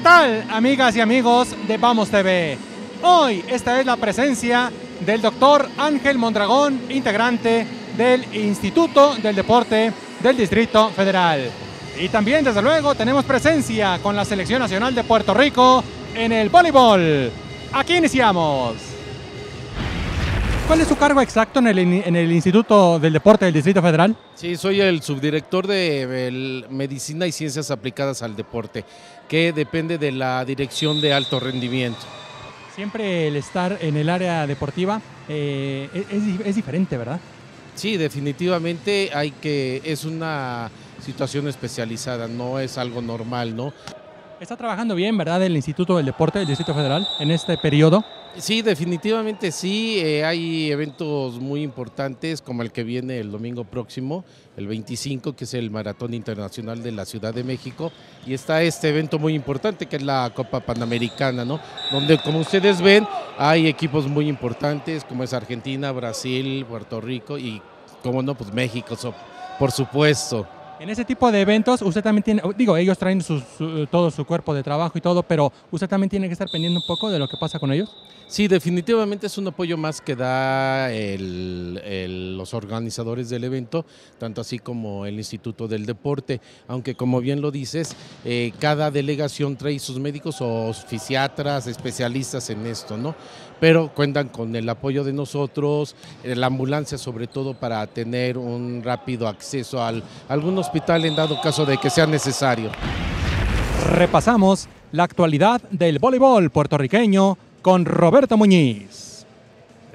tal, amigas y amigos de Vamos TV? Hoy esta es la presencia del doctor Ángel Mondragón, integrante del Instituto del Deporte del Distrito Federal. Y también, desde luego, tenemos presencia con la Selección Nacional de Puerto Rico en el voleibol. Aquí iniciamos. ¿Cuál es su cargo exacto en el, en el, Instituto del Deporte del Distrito Federal? Sí, soy el subdirector de Medicina y Ciencias Aplicadas al Deporte, que depende de la Dirección de Alto Rendimiento. Siempre el estar en el área deportiva eh, es, es, diferente, ¿verdad? Sí, definitivamente hay que, es una situación especializada, no es algo normal, ¿no? Está trabajando bien, ¿verdad? El Instituto del Deporte del Distrito Federal en este periodo. Sí, definitivamente sí. Eh, hay eventos muy importantes como el que viene el domingo próximo, el 25, que es el Maratón Internacional de la Ciudad de México. Y está este evento muy importante que es la Copa Panamericana, ¿no? Donde, como ustedes ven, hay equipos muy importantes como es Argentina, Brasil, Puerto Rico y, como no, pues México, por supuesto. En ese tipo de eventos, usted también tiene, digo, ellos traen todo su cuerpo de trabajo y todo, pero usted también tiene que estar pendiente un poco de lo que pasa con ellos. Sí, definitivamente es un apoyo más que da los organizadores del evento, tanto así como el Instituto del Deporte, aunque como bien lo dices, eh, cada delegación trae sus médicos o fisiatras, especialistas en esto, ¿no? Pero cuentan con el apoyo de nosotros, eh, la ambulancia sobre todo para tener un rápido acceso a algún hospital en dado caso de que sea necesario. Repasamos la actualidad del voleibol puertorriqueño con Roberto Muñiz.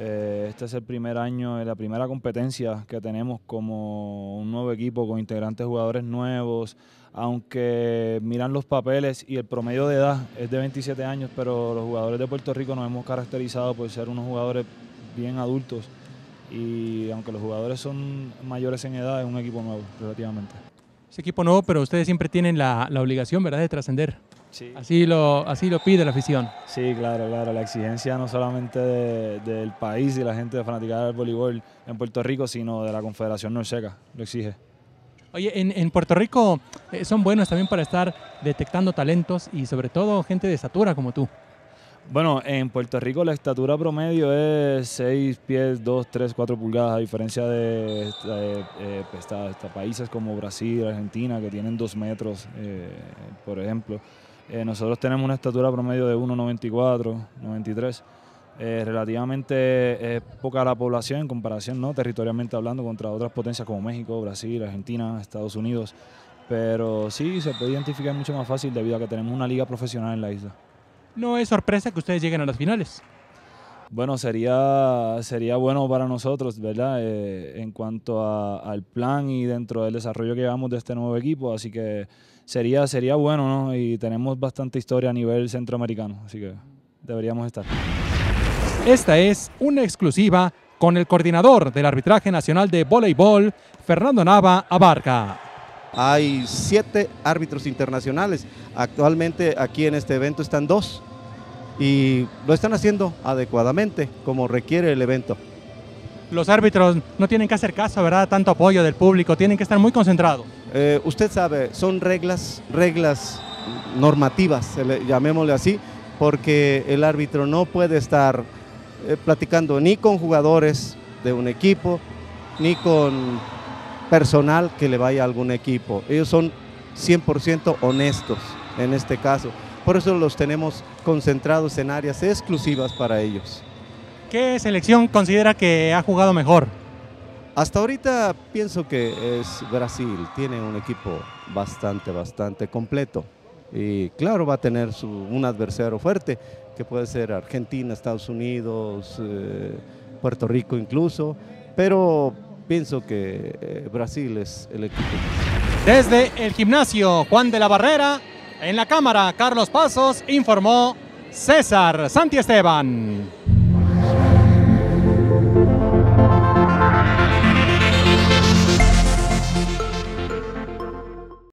Eh, este es el primer año, la primera competencia que tenemos como un nuevo equipo con integrantes jugadores nuevos, aunque miran los papeles y el promedio de edad es de 27 años, pero los jugadores de Puerto Rico nos hemos caracterizado por ser unos jugadores bien adultos y aunque los jugadores son mayores en edad, es un equipo nuevo relativamente. Es equipo nuevo, pero ustedes siempre tienen la, la obligación, ¿verdad?, de trascender. Así, lo, así lo pide la afición. Sí, claro, claro. La exigencia no solamente del país y la gente de fanaticada del voleibol en Puerto Rico, sino de la Confederación Norseca. Lo exige. Oye, en, Puerto Rico eh, son buenos también para estar detectando talentos y sobre todo gente de estatura como tú. Bueno, en Puerto Rico la estatura promedio es 6 pies, 2, 3, 4 pulgadas, a diferencia de, eh, pues, países como Brasil, Argentina, que tienen 2 metros, eh, por ejemplo. Eh, nosotros tenemos una estatura promedio de 1,94, 93. Eh, relativamente es poca la población en comparación, ¿no? territorialmente hablando, contra otras potencias como México, Brasil, Argentina, Estados Unidos. Pero sí, se puede identificar mucho más fácil debido a que tenemos una liga profesional en la isla. ¿No es sorpresa que ustedes lleguen a las finales? Bueno, sería, sería bueno para nosotros, ¿verdad? Eh, en cuanto al plan y dentro del desarrollo que llevamos de este nuevo equipo, así que sería, sería bueno, ¿no? Y tenemos bastante historia a nivel centroamericano, así que deberíamos estar. Esta es una exclusiva con el coordinador del arbitraje nacional de voleibol, Fernando Nava Abarca. Hay siete árbitros internacionales. Actualmente aquí en este evento están dos y lo están haciendo adecuadamente como requiere el evento. Los árbitros no tienen que hacer caso, ¿verdad? Tanto apoyo del público, tienen que estar muy concentrados. Eh, usted sabe, son reglas, reglas normativas, llamémosle así, porque el árbitro no puede estar eh, platicando ni con jugadores de un equipo, ni con personal que le vaya a algún equipo. Ellos son 100% honestos en este caso. Por eso los tenemos concentrados en áreas exclusivas para ellos. ¿Qué selección considera que ha jugado mejor? Hasta ahorita pienso que es Brasil, tiene un equipo bastante, bastante completo. Y claro, va a tener un adversario fuerte, que puede ser Argentina, Estados Unidos, eh, Puerto Rico incluso, pero pienso que eh, Brasil es el equipo. Desde el gimnasio Juan de la Barrera, en la cámara Carlos Pasos informó César Santi Esteban.